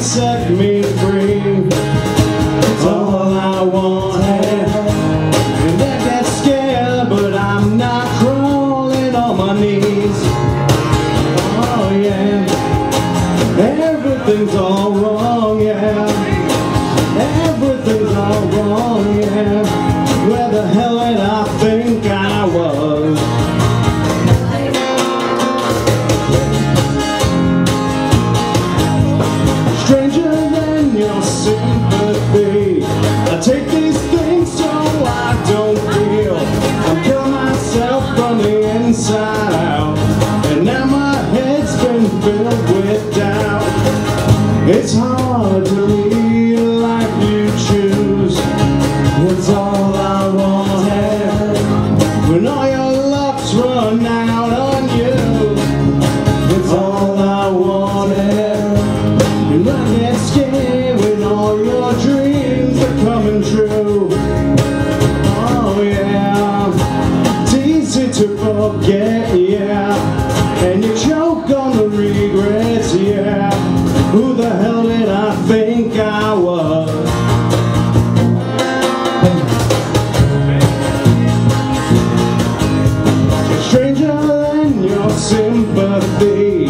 set me free. It's all I wanted, and I get scared, but I'm not crawling on my knees. Oh yeah, everything's all inside out. And now my head's been filled with doubt. It's hard to lead you choose. It's all I wanted. When all your luck's run out on you. It's all I wanted. And I get scared when all your dreams are coming true. Oh yeah, to forget, yeah. Who the hell did I think I was? stranger than your sympathy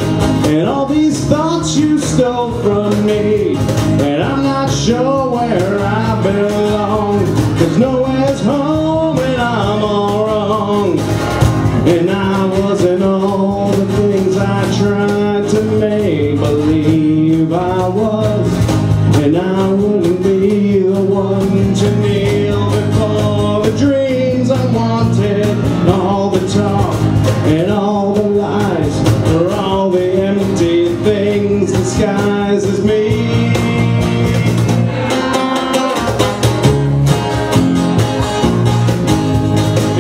and all these thoughts you stole from me only be the one to kneel before the dreams I wanted. All the talk and all the lies For all the empty things disguises me.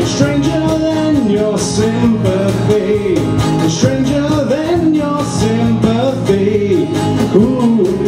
It's stranger than your sympathy. Stranger than your sympathy. Ooh.